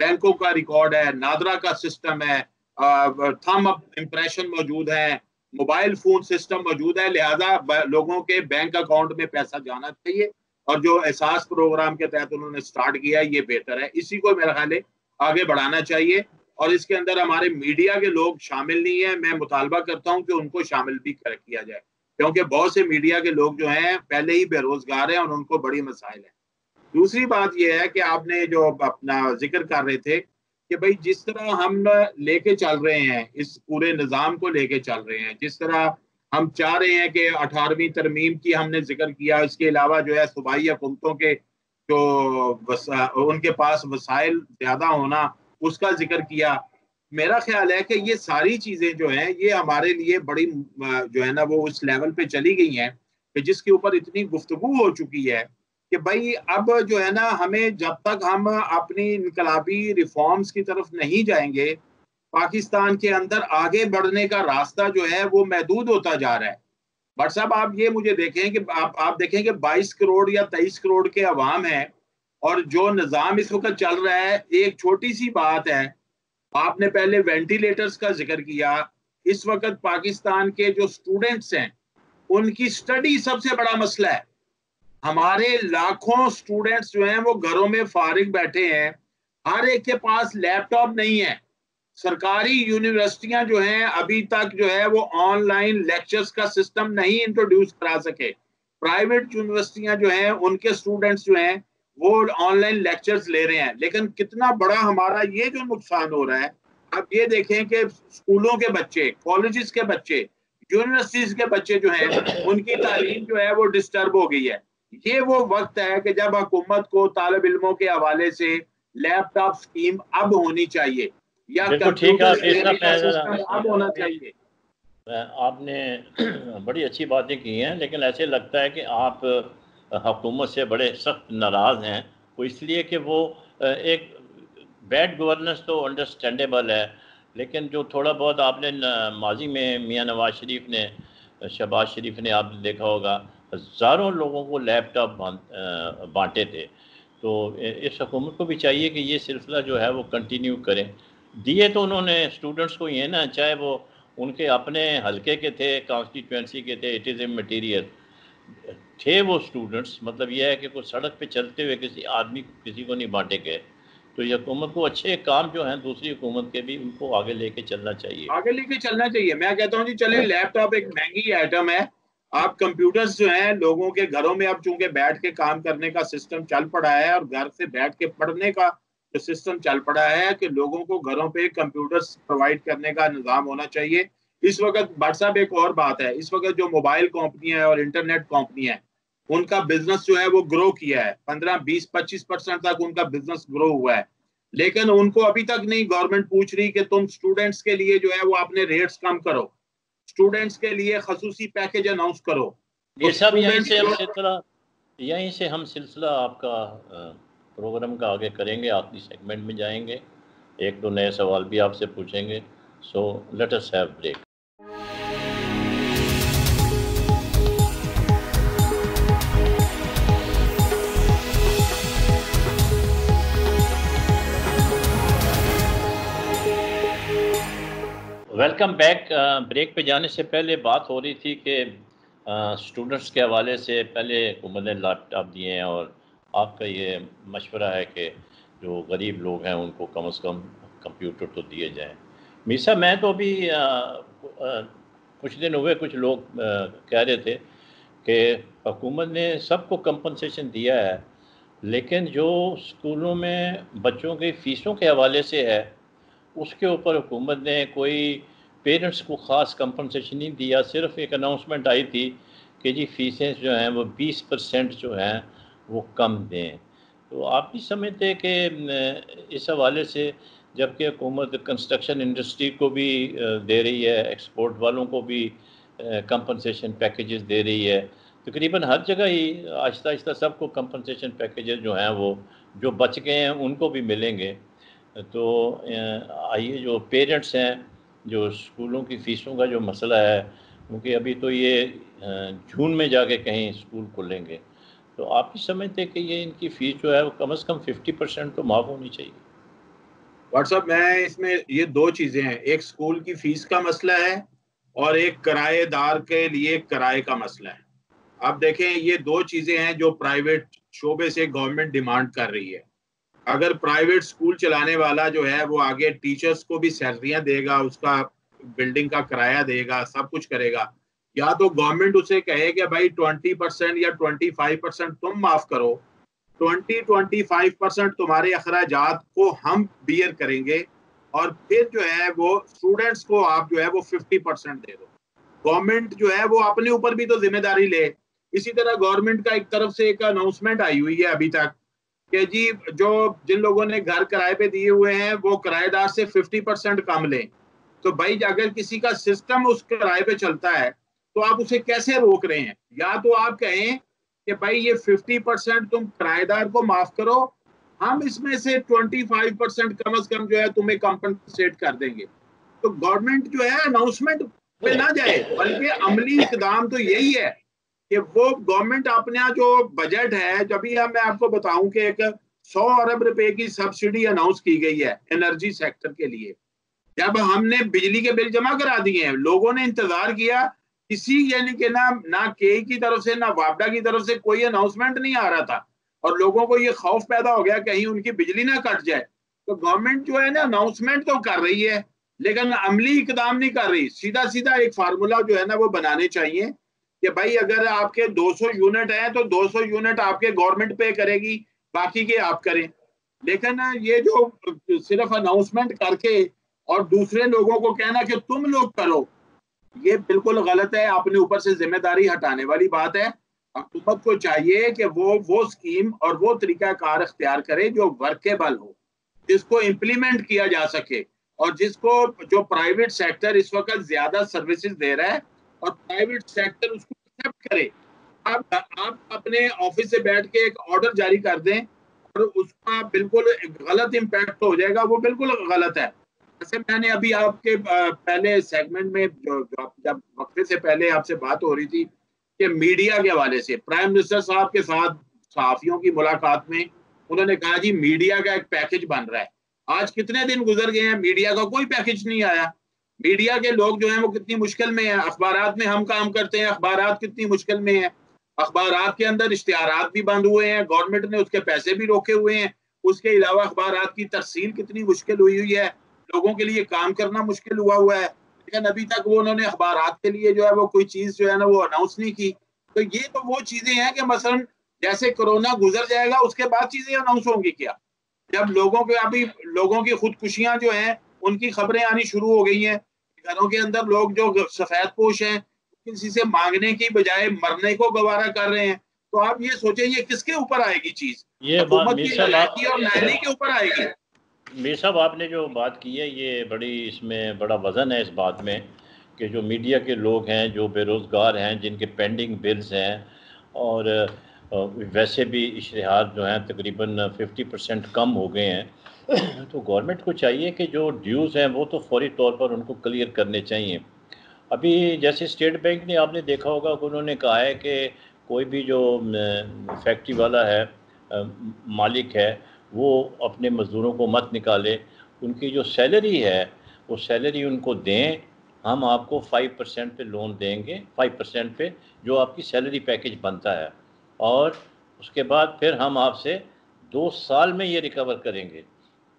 बैंकों का रिकॉर्ड है, नादरा का सिस्टम है थम अप इम्प्रेशन मौजूद है मोबाइल फ़ोन सिस्टम मौजूद है, लिहाजा लोगों के बैंक अकाउंट में पैसा जाना चाहिए और जो एहसास प्रोग्राम के तहत उन्होंने स्टार्ट किया ये बेहतर है। इसी को मेरा ख्याल आगे बढ़ाना चाहिए और इसके अंदर हमारे मीडिया के लोग शामिल नहीं है। मैं मुतालबा करता हूँ कि उनको शामिल भी कर किया जाए। क्योंकि बहुत से मीडिया के लोग जो हैं, पहले ही बेरोजगार हैं और उनको बड़ी मसाइल है। दूसरी बात यह है कि आपने जो अपना ज़िक्र कर रहे थे कि भाई जिस तरह हम लेके चल रहे हैं, इस पूरे निज़ाम को लेके चल रहे हैं, जिस तरह हम चाह रहे हैं कि अठारहवीं तरमीम की हमने ज़िक्र किया, इसके अलावा जो है सूबाई हुकूमतों के जो उनके पास वसाइल ज़्यादा होना, उसका ज़िक्र किया मेरा ख्याल है कि ये सारी चीज़ें जो हैं, ये हमारे लिए बड़ी जो है ना, वो उस लेवल पे चली गई हैं कि जिसके ऊपर इतनी गुफ्तगु हो चुकी है कि भाई अब जो है ना, हमें जब तक हम अपनी इनकलाबी रिफॉर्म्स की तरफ़ नहीं जाएँगे, पाकिस्तान के अंदर आगे बढ़ने का रास्ता जो है, वो महदूद होता जा रहा है। बट साहब, आप ये मुझे देखें कि, आप आप देखें कि 22 करोड़ या 23 करोड़ के अवाम हैं और जो निज़ाम इस वक्त चल रहा है, एक छोटी सी बात है आपने पहले वेंटिलेटर्स का ज़िक्र किया, इस वक्त पाकिस्तान के जो स्टूडेंट्स हैं, उनकी स्टडी सबसे बड़ा मसला है। हमारे लाखों स्टूडेंट्स जो हैं, वो घरों में फारिग बैठे हैं, हर एक के पास लैपटॉप नहीं है। सरकारी यूनिवर्सिटियाँ जो हैं, अभी तक जो है, वो ऑनलाइन लेक्चर्स का सिस्टम नहीं इंट्रोड्यूस करा सके। प्राइवेट यूनिवर्सिटियाँ जो हैं, उनके स्टूडेंट्स जो हैं वो ऑनलाइन लेक्चर्स ले रहे हैं। लेकिन कितना बड़ा हमारा ये जो नुकसान हो रहा है आप ये देखें कि स्कूलों के बच्चे कॉलेजेस के बच्चे यूनिवर्सिटीज के बच्चे जो हैं उनकी तालीम जो है वो डिस्टर्ब हो गई है। ये वो वक्त है कि जब हुकूमत को तालब इलमों के हवाले से लैपटॉप स्कीम अब होनी चाहिए या है होना चाहिए। आपने बड़ी अच्छी बातें की हैं लेकिन ऐसे लगता है कि आप हुकूमत से बड़े सख्त नाराज़ हैं। वो इसलिए कि वो एक बैड गवर्नेंस तो अंडरस्टैंडेबल है, लेकिन जो थोड़ा बहुत आपने माजी में मियाँ नवाज़ शरीफ ने, शहबाज शरीफ ने आपने देखा होगा, हज़ारों लोगों को लैपटॉप बांटे थे। तो इस हुकूमत को भी चाहिए कि ये सिलसिला जो है वो कंटिन्यू करें। दिए तो उन्होंने स्टूडेंट्स को ये ना, चाहे वो उनके अपने हलके के थे कॉन्स्टिट्यूंसी के थे इट इज़ ए मटीरियल थे वो स्टूडेंट्स मतलब यह है कि कोई सड़क पे चलते हुए किसी आदमी किसी को नहीं बांटे गए। तो ये हुकूमत को अच्छे काम जो हैं दूसरी हुकूमत के भी उनको आगे लेके चलना चाहिए। आगे लेके चलना चाहिए। मैं कहता हूँ जी चले लैपटॉप एक महँगी आइटम है। आप कंप्यूटर्स जो हैं लोगों के घरों में अब चूँकि बैठ के काम करने का सिस्टम चल पड़ा है और घर से बैठ के पढ़ने का जो सिस्टम चल पड़ा है कि लोगों को घरों पे कंप्यूटर्स प्रोवाइड करने का निज़ाम होना चाहिए। इस वक्त व्हाट्सएप एक और बात है। इस वक्त जो मोबाइल कंपनियाँ और इंटरनेट कंपनियाँ उनका बिज़नेस जो है वो ग्रो किया है। पंद्रह बीस पच्चीस परसेंट तक उनका बिज़नेस ग्रो हुआ है। लेकिन उनको अभी तक नहीं गवर्नमेंट पूछ रही कि तुम स्टूडेंट्स के लिए जो है वो अपने रेट्स कम करो। स्टूडेंट्स के लिए खसूसी पैकेज अनाउंस करो। ये सब यहीं से हम सिलसिला यहीं से हम सिलसिला आपका प्रोग्राम का आगे करेंगे। आखिरी सेगमेंट में जाएँगे। एक दो नए सवाल भी आपसे पूछेंगे। So let us have break welcome back break पे जाने से पहले बात हो रही थी कि स्टूडेंट्स के हवाले से पहले हुकूमत ने लैपटॉप दिए हैं और आपका ये मशवरा है कि जो गरीब लोग हैं उनको कम अज़ कम कंप्यूटर तो दिए जाएँ। मीसा मैं तो अभी कुछ दिन हुए कुछ लोग आ, कह रहे थे कि हुकूमत ने सबको कंपनसेशन दिया है लेकिन जो स्कूलों में बच्चों की फ़ीसों के हवाले से है उसके ऊपर हुकूमत ने कोई पेरेंट्स को ख़ास कंपनसेशन नहीं दिया, सिर्फ़ एक अनाउंसमेंट आई थी कि जी फ़ीसें जो हैं वो 20 परसेंट जो हैं वो कम दें। तो आप भी समझते कि इस हवाले से जबकि हुकूमत कंस्ट्रक्शन इंडस्ट्री को भी दे रही है एक्सपोर्ट वालों को भी कंपनसेशन पैकेजेस दे रही है। तकरीबन हर जगह ही आहिस्ता आहिस्ता सबको कंपनसेशन पैकेजेस जो हैं वो, जो बच गए हैं उनको भी मिलेंगे। तो आइए जो पेरेंट्स हैं जो स्कूलों की फ़ीसों का जो मसला है, क्योंकि अभी तो ये जून में जाके कहीं स्कूल खुलेंगे तो आप ही समझते कि ये इनकी फ़ीस जो है वो कम से कम फिफ्टी परसेंट तो माफ़ होनी चाहिए। व्हाट्सअप मैं इसमें ये दो चीज़ें हैं, एक स्कूल की फ़ीस का मसला है और एक किराएदार के लिए किराए का मसला है। आप देखें, ये दो चीज़ें हैं जो प्राइवेट शोबे से गवर्नमेंट डिमांड कर रही है। अगर प्राइवेट स्कूल चलाने वाला जो है, वो आगे टीचर्स को भी सैलरियाँ देगा, उसका बिल्डिंग का किराया देगा, सब कुछ करेगा। या तो गवर्नमेंट उसे कहे कि भाई ट्वेंटी परसेंट या ट्वेंटी फाइव परसेंट तुम माफ़ करो। ट्वेंटी ट्वेंटी फाइव परसेंट तुम्हारे अखराज को हम बियर करेंगे और फिर जो है, वो स्टूडेंट्स को आप जो है, वो फिफ्टी परसेंट दे दो। गवर्नमेंट जो है, वो अपने ऊपर भी तो ज़िम्मेदारी ले। इसी तरह गवर्नमेंट का एक तरफ़ से एक अनाउंसमेंट आई हुई है अभी तक। कि जी, जो जिन लोगों ने घर किराए पे दिए हुए हैं, वो किराएदार से 50 परसेंट कम लें। तो भाई, अगर किसी का सिस्टम उस किराए पे चलता है तो आप उसे कैसे रोक रहे हैं? या तो आप कहें कि भाई, ये 50 परसेंट तुम किराएदार को माफ़ करो, हम इसमें से 25 परसेंट कम अज कम जो है तुम्हें कंपनसेट कर देंगे। तो गवर्नमेंट जो है अनाउंसमेंट पे ना जाए, बल्कि अमली इकदाम तो यही है कि वो गवर्नमेंट अपना जो बजट है, जब भी मैं आपको बताऊँ कि एक सौ अरब रुपए की सब्सिडी अनाउंस की गई है एनर्जी सेक्टर के लिए। जब हमने बिजली के बिल जमा करा दिए हैं, लोगों ने इंतज़ार किया, किसी यानी कि ना ना के की तरफ़ से, ना वापडा की तरफ़ से कोई अनाउंसमेंट नहीं आ रहा था। और लोगों को ये खौफ पैदा हो गया कहीं उनकी बिजली ना कट जाए। तो गवर्नमेंट जो है ना अनाउंसमेंट तो कर रही है, लेकिन अमली इकदाम नहीं कर रही। सीधा सीधा एक फार्मूला जो है ना, वो बनाने चाहिए। कि भाई अगर आपके 200 यूनिट हैं तो 200 यूनिट आपके गवर्नमेंट पे करेगी, बाकी के आप करें। लेकिन ये जो सिर्फ़ अनाउंसमेंट करके और दूसरे लोगों को कहना कि तुम लोग करो, ये बिल्कुल गलत है। अपने ऊपर से ज़िम्मेदारी हटाने वाली बात है। हुकूमत को चाहिए कि वो वो स्कीम और वो तरीका कार अख्तियार करे जो वर्केबल हो, जिसको इम्प्लीमेंट किया जा सके। और जिसको जो प्राइवेट सेक्टर इस वक्त ज़्यादा सर्विसेज़ दे रहा है और प्राइवेट सेक्टर उसको एक्सेप्ट करे। आप आप अपने ऑफ़िस से बैठ के एक ऑर्डर जारी कर दें और उसका बिल्कुल गलत इम्पैक्ट हो जाएगा, वो बिल्कुल गलत है। जैसे मैंने अभी आपके पहले सेगमेंट में जब वक्फे से पहले आपसे बात हो रही थी कि मीडिया के हवाले से प्राइम मिनिस्टर साहब के साथ सहाफियों की मुलाकात में उन्होंने कहा, जी मीडिया का एक पैकेज बन रहा है। आज कितने दिन गुजर गए हैं मीडिया का कोई पैकेज नहीं आया। मीडिया के लोग जो हैं वो कितनी मुश्किल में है। अखबार में हम काम करते हैं अखबार कितनी मुश्किल में है। अखबार के अंदर इश्तहार भी बंद हुए हैं, गवर्नमेंट ने उसके पैसे भी रोके हुए हैं। उसके अलावा अखबार की तरसील कितनी मुश्किल हुई हुई है। लोगों के लिए काम करना मुश्किल हुआ हुआ है। लेकिन अभी तक वो उन्होंने अखबार के लिए जो है वो कोई चीज़ जो है ना वो अनाउंस नहीं की। तो ये तो वो चीज़ें हैं कि मसलन जैसे कोरोना गुजर जाएगा, उसके बाद चीज़ें अनाउंस होंगी क्या? जब लोगों के अभी लोगों की खुदकुशियाँ जो हैं, उनकी खबरें आनी शुरू हो गई हैं। घरों के अंदर लोग जो सफ़ेद पोश हैं किसी से मांगने की बजाय मरने को गवारा कर रहे हैं। तो आप ये सोचे ये किसके ऊपर आएगी चीज़? ये हुकूमत की और नाली के ऊपर आएगी। मीर साहब आपने जो बात की है ये बड़ी इसमें बड़ा वज़न है इस बात में कि जो मीडिया के लोग हैं जो बेरोज़गार हैं जिनके पेंडिंग बिल्स हैं और वैसे भी इश्तहार जो हैं तकरीबन 50 परसेंट कम हो गए हैं। तो गवर्नमेंट को चाहिए कि जो ड्यूज़ हैं, वो तो फौरी तौर पर उनको क्लियर करने चाहिए। अभी जैसे स्टेट बैंक ने, आपने देखा होगा कि उन्होंने कहा है कि कोई भी जो फैक्ट्री वाला है मालिक है, वो अपने मज़दूरों को मत निकाले। उनकी जो सैलरी है, वो सैलरी उनको दें। हम आपको फाइव परसेंट पे लोन देंगे फाइव परसेंट पे जो आपकी सैलरी पैकेज बनता है। और उसके बाद फिर हम आपसे दो साल में ये रिकवर करेंगे।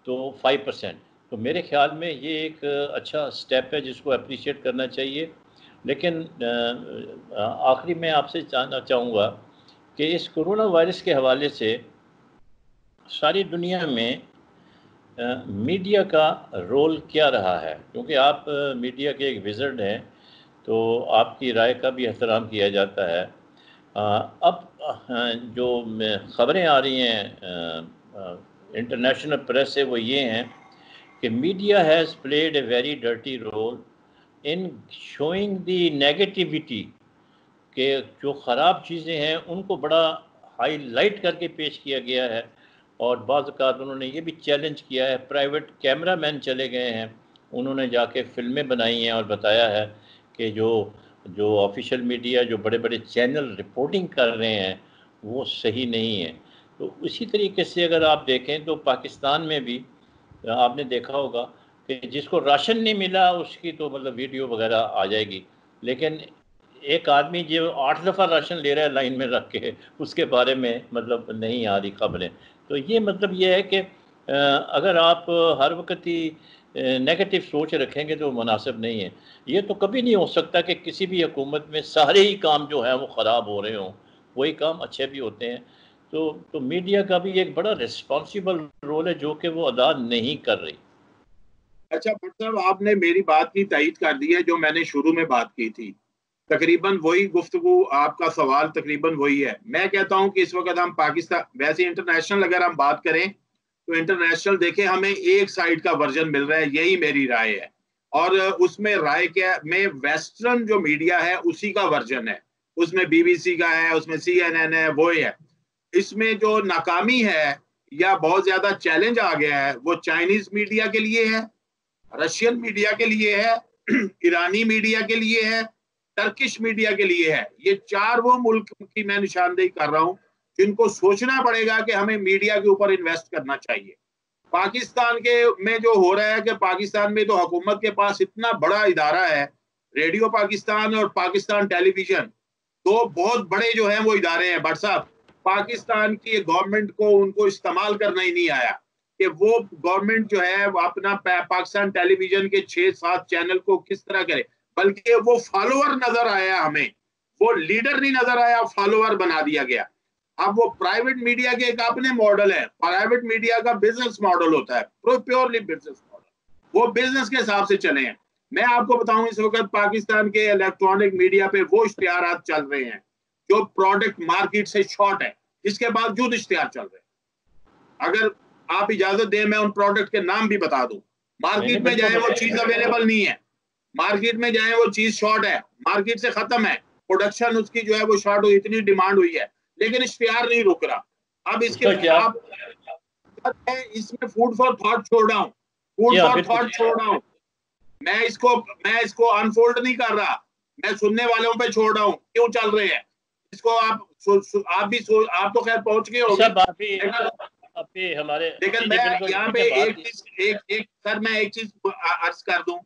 तो फाइव परसेंट तो मेरे ख्याल में ये एक अच्छा स्टेप है जिसको अप्रिशिएट करना चाहिए। लेकिन आखिरी में आपसे जानना चाहूँगा कि इस कोरोना वायरस के हवाले से सारी दुनिया में मीडिया का रोल क्या रहा है? क्योंकि आप मीडिया के एक विज़र्ड हैं तो आपकी राय का भी एहतराम किया जाता है। अब जो ख़बरें आ रही हैं इंटरनेशनल प्रेस से वो ये हैं कि media has played a very dirty role in showing the negativity के जो ख़राब चीज़ें हैं, उनको बड़ा हाईलाइट करके पेश किया गया है। और बाज़ात उन्होंने ये भी चैलेंज किया है प्राइवेट कैमरा मैन चले गए हैं। उन्होंने जाके फ़िल्में बनाई हैं और बताया है कि जो जो ऑफिशियल मीडिया जो बड़े बड़े चैनल रिपोर्टिंग कर रहे हैं, वो सही नहीं है। तो उसी तरीके से अगर आप देखें तो पाकिस्तान में भी, आपने देखा होगा कि जिसको राशन नहीं मिला उसकी तो मतलब वीडियो वगैरह आ जाएगी। लेकिन एक आदमी जो आठ दफ़ा राशन ले रहा है लाइन में रख के, उसके बारे में मतलब नहीं आ रही खबरें। तो ये मतलब ये है कि अगर आप हर वक्त ही नेगेटिव सोच रखेंगे तो मुनासिब नहीं है। ये तो कभी नहीं हो सकता कि किसी भी हुकूमत में सारे ही काम जो है वो ख़राब हो रहे हों। वही काम अच्छे भी होते हैं। तो तो मीडिया का भी एक बड़ा रिस्पॉन्सिबल रोल है जो कि वो अदा नहीं कर रही। अच्छा भट्ट साहब, आपने मेरी बात की तयद कर दी है जो मैंने शुरू में बात की थी। तकरीबन वही गुफ्तु आपका सवाल तकरीबन वही है। मैं कहता हूँ कि इस वक्त हम पाकिस्तान, वैसे इंटरनेशनल अगर हम बात करें तो इंटरनेशनल देखें, हमें एक साइड का वर्जन मिल रहा है, यही मेरी राय है। और उसमें राय क्या में वेस्टर्न जो मीडिया है, उसी का वर्जन है। उसमें बीबीसी का है, उसमें सी एन एन है, वो है। इसमें जो नाकामी है या बहुत ज़्यादा चैलेंज आ गया है, वो चाइनीज़ मीडिया के लिए है रशियन मीडिया के लिए है ईरानी मीडिया के लिए है टर्किश मीडिया के लिए है। ये चार वो मुल्क की मैं निशानदेही कर रहा हूँ, जिनको सोचना पड़ेगा कि हमें मीडिया के ऊपर इन्वेस्ट करना चाहिए। पाकिस्तान के में जो हो रहा है कि पाकिस्तान में तो हुकूमत के पास इतना बड़ा इदारा है, रेडियो पाकिस्तान और पाकिस्तान टेलीविज़न, दो बहुत बड़े जो हैं वो इदारे हैं बट साहब। पाकिस्तान की गवर्नमेंट को उनको इस्तेमाल करना ही नहीं आया। कि वो गवर्नमेंट जो है, वो अपना पाकिस्तान टेलीविज़न के छह सात चैनल को किस तरह करे? बल्कि वो फॉलोअर नज़र आया हमें। वो लीडर नहीं नज़र आया फॉलोअर बना दिया गया। अब वो प्राइवेट मीडिया के एक अपने मॉडल है। प्राइवेट मीडिया का बिज़नेस मॉडल होता है। प्योरली बिज़नेस मॉडल वो बिज़नेस के हिसाब से चले हैं। मैं आपको बताऊँ, इस वक्त पाकिस्तान के इलेक्ट्रॉनिक मीडिया पे वो इश्तेहार चल रहे हैं। जो प्रोडक्ट मार्केट से शॉर्ट है इसके बावजूद इश्तेहार चल रहे अगर आप इजाज़त दें मैं उन प्रोडक्ट के नाम भी बता दूँ। मार्केट में जाए वो चीज़ अवेलेबल नहीं है। मार्केट में जाए वो चीज़ शॉर्ट है। मार्केट से खत्म है। प्रोडक्शन उसकी जो है वो शॉर्ट हुई इतनी डिमांड हुई है। लेकिन इश्तेहार नहीं रुक रहा। अब इसके आप इसमें फ़ूड फॉर थॉट छोड़ रहा हूँ। फ़ूड फॉर थॉट छोड़ रहा हूँ। मैं इसको मैं इसको अनफोल्ड नहीं कर रहा। मैं सुनने वालों पे छोड़ रहा हूँ। क्यों चल रहे हैं? इसको आप आप भी आप तो खैर पहुँच गए हो हमारे। लेकिन मैं यहाँ पे एक चीज़ एक एक सर मैं एक चीज़ अर्ज़ कर दूँ।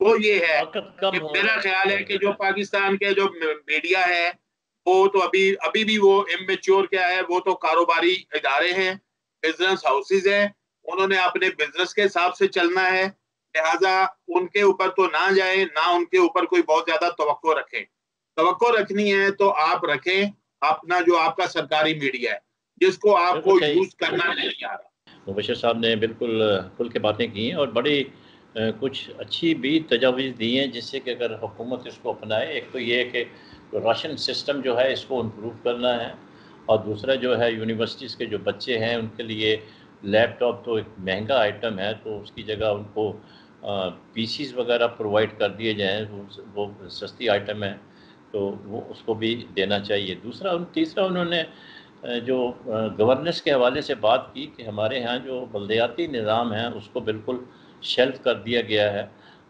वो ये है कि मेरा ख्याल है कि जो पाकिस्तान के जो मीडिया है वो तो अभी अभी भी वो इमेच्योर क्या है वो तो कारोबारी इदारे हैं बिज़नेस हाउसेज हैं। उन्होंने अपने बिज़नेस के हिसाब से चलना है। लिहाजा उनके ऊपर तो ना जाए ना उनके ऊपर कोई बहुत ज़्यादा तो रखे। तो रखनी है तो आप रखें अपना जो आपका सरकारी मीडिया है जिसको आपको यूज़ करना नहीं आ रहा। मुबशर साहब ने बिल्कुल खुल के बातें की हैं और बड़ी कुछ अच्छी भी तजावीज़ दी हैं जिससे कि अगर हुकूमत इसको अपनाए। एक तो ये है कि तो राशन सिस्टम जो है इसको इम्प्रूव करना है और दूसरा जो है यूनिवर्सिटीज़ के जो बच्चे हैं उनके लिए लैपटॉप तो एक महँगा आइटम है तो उसकी जगह उनको पीसीज वगैरह प्रोवाइड कर दिए जाएँ वो, वो सस्ती आइटम है। तो वो उसको भी देना चाहिए। दूसरा उन, तीसरा उन्होंने जो गवर्नेंस के हवाले से बात की कि हमारे यहाँ जो बलदियाती निज़ाम है, उसको बिल्कुल शेल्फ कर दिया गया है।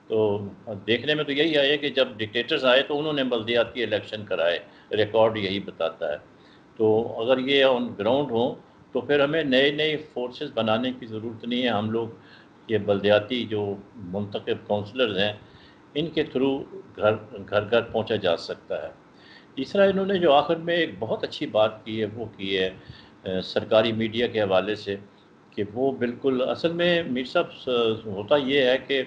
तो देखने में तो यही आया कि जब डिक्टेटर्स आए तो उन्होंने बल्दियाती इलेक्शन कराए। रिकॉर्ड यही बताता है। तो अगर ये ऑन ग्राउंड हो तो फिर हमें नए नए फोर्सेस बनाने की ज़रूरत नहीं है। हम लोग ये बल्दियाती जो मुंतब काउंसलर्स हैं इनके थ्रू घर घर घर पहुँचा जा सकता है। तीसरा, इन्होंने जो आखिर में एक बहुत अच्छी बात की है, वो की है सरकारी मीडिया के हवाले से कि वो बिल्कुल असल में मीर साहब होता ये है कि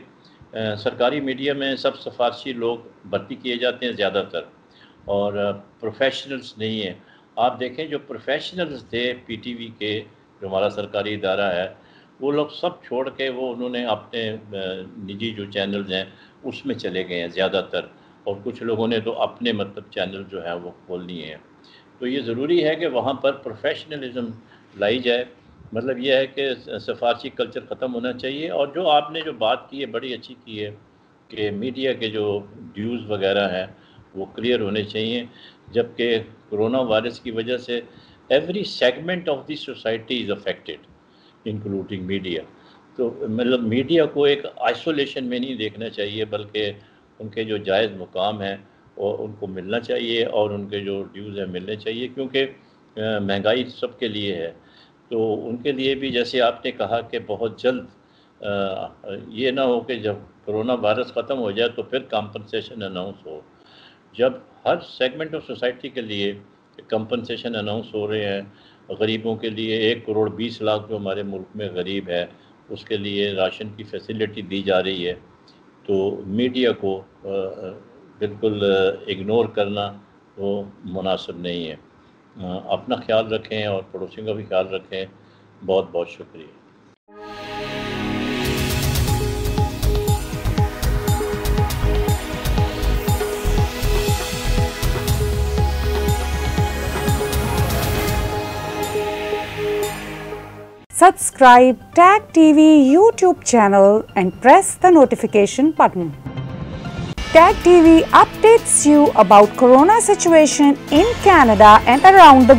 सरकारी मीडिया में सब सफारशी लोग भर्ती किए जाते हैं ज़्यादातर और प्रोफेशनल्स नहीं हैं। आप देखें, जो प्रोफेशनल्स थे पीटीवी के जो हमारा सरकारी इदारा है वो लोग सब छोड़ के वो उन्होंने अपने निजी जो चैनल्स हैं, उसमें चले गए हैं ज़्यादातर। और कुछ लोगों ने तो अपने मतलब चैनल जो है वो खोल लिए हैं। तो ये ज़रूरी है कि वहाँ पर प्रोफेशनलिज्म लाई जाए। मतलब यह है कि सफारशी कल्चर ख़त्म होना चाहिए। और जो आपने जो बात की है, बड़ी अच्छी की है कि मीडिया के जो ड्यूज़ वगैरह हैं, वो क्लियर होने चाहिए। जबकि कोरोना वायरस की वजह से every segment of the society is affected including media तो मतलब मीडिया को एक आइसोलेशन में नहीं देखना चाहिए, बल्कि उनके जो जायज़ मुकाम हैं, वो उनको मिलना चाहिए और उनके जो ड्यूज़ हैं मिलने चाहिए, क्योंकि महँगाई सबके लिए है। तो उनके लिए भी जैसे आपने कहा कि बहुत जल्द ये ना हो कि जब कोरोना वायरस ख़त्म हो जाए तो फिर कॉम्पनसेशन अनाउंस हो। जब हर सेगमेंट ऑफ़ सोसाइटी के लिए कंपनसेशन अनाउंस हो रहे हैं गरीबों के लिए एक करोड़ बीस लाख जो हमारे मुल्क में गरीब है, उसके लिए राशन की फैसिलिटी दी जा रही है। तो मीडिया को बिल्कुल इग्नोर करना वो मुनासिब नहीं है। अपना ख्याल रखें और पड़ोसियों का भी ख्याल रखें। बहुत बहुत शुक्रिया। Subscribe Tag TV YouTube channel and press the notification button. Tag TV updates you about corona situation in Canada and around the